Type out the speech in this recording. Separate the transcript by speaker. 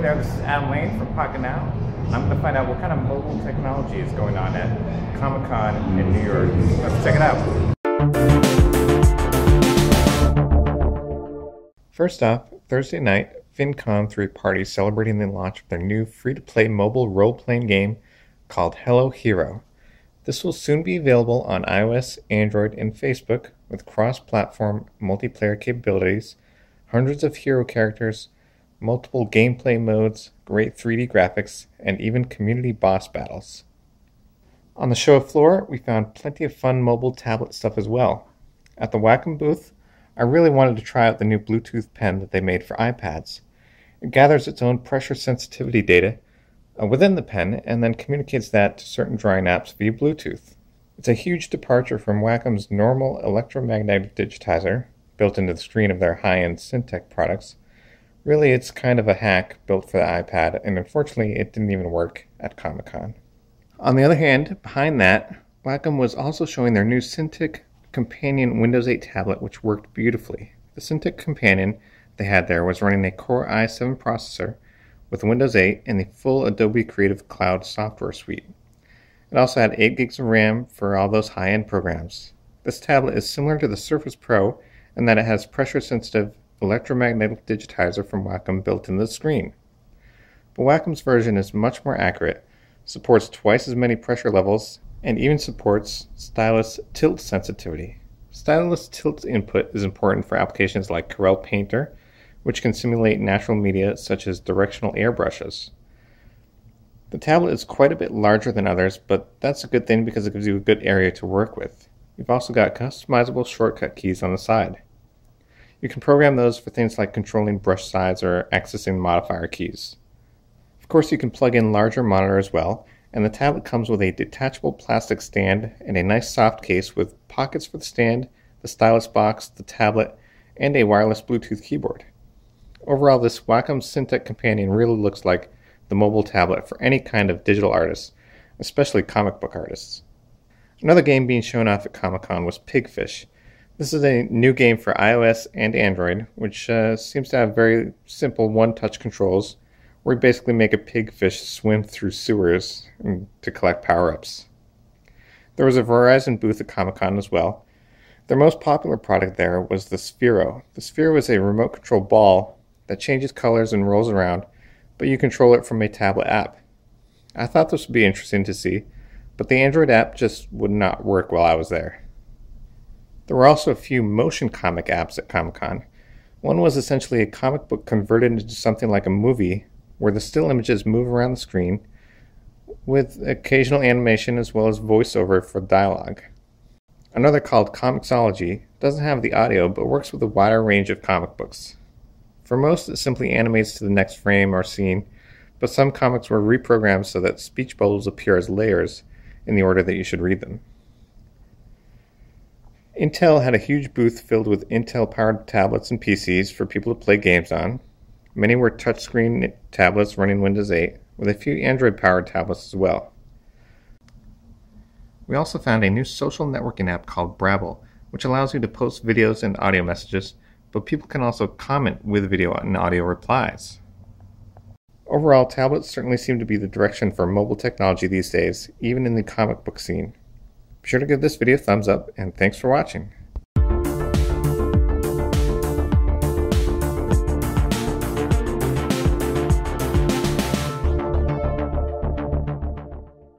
Speaker 1: Hey there, this is Adam Lane from Pocketnow. I'm going to find out what kind of mobile technology is going on at Comic Con in New York. Let's check it out. First off, Thursday night, FinCon threw a party celebrating the launch of their new free to play mobile role playing game called Hello Hero. This will soon be available on iOS, Android, and Facebook with cross platform multiplayer capabilities, hundreds of hero characters, multiple gameplay modes, great 3D graphics, and even community boss battles. On the show floor, we found plenty of fun mobile tablet stuff as well. At the Wacom booth, I really wanted to try out the new Bluetooth pen that they made for iPads. It gathers its own pressure sensitivity data uh, within the pen and then communicates that to certain drawing apps via Bluetooth. It's a huge departure from Wacom's normal electromagnetic digitizer built into the screen of their high end Cintiq products Really, it's kind of a hack built for the iPad, and unfortunately, it didn't even work at Comic Con. On the other hand, behind that, Wacom was also showing their new Cintiq Companion Windows 8 tablet, which worked beautifully. The Cintiq Companion they had there was running a Core i7 processor with Windows 8 and the full Adobe Creative Cloud software suite. It also had 8 gigs of RAM for all those high end programs. This tablet is similar to the Surface Pro in that it has pressure sensitive electromagnetic digitizer from Wacom built in the screen. But Wacom's version is much more accurate, supports twice as many pressure levels, and even supports stylus tilt sensitivity. Stylus tilt input is important for applications like Corel Painter, which can simulate natural media such as directional airbrushes. The tablet is quite a bit larger than others, but that's a good thing because it gives you a good area to work with. You've also got customizable shortcut keys on the side. You can program those for things like controlling brush size or accessing modifier keys. Of course, you can plug in larger monitor as well, and the tablet comes with a detachable plastic stand and a nice soft case with pockets for the stand, the stylus box, the tablet, and a wireless Bluetooth keyboard. Overall, this Wacom Cintiq Companion really looks like the mobile tablet for any kind of digital artist, especially comic book artists. Another game being shown off at Comic Con was Pigfish, this is a new game for iOS and Android, which uh, seems to have very simple one touch controls, where you basically make a pigfish swim through sewers to collect power ups. There was a Verizon booth at Comic Con as well. Their most popular product there was the Sphero. The Sphero is a remote control ball that changes colors and rolls around, but you control it from a tablet app. I thought this would be interesting to see, but the Android app just would not work while I was there. There were also a few motion comic apps at Comic Con. One was essentially a comic book converted into something like a movie where the still images move around the screen with occasional animation as well as voiceover for dialogue. Another called Comixology doesn't have the audio but works with a wider range of comic books. For most, it simply animates to the next frame or scene, but some comics were reprogrammed so that speech bubbles appear as layers in the order that you should read them. Intel had a huge booth filled with Intel powered tablets and PCs for people to play games on. Many were touchscreen tablets running Windows 8, with a few Android powered tablets as well. We also found a new social networking app called Brabble, which allows you to post videos and audio messages, but people can also comment with video and audio replies. Overall, tablets certainly seem to be the direction for mobile technology these days, even in the comic book scene. Be sure to give this video a thumbs up, and thanks for watching.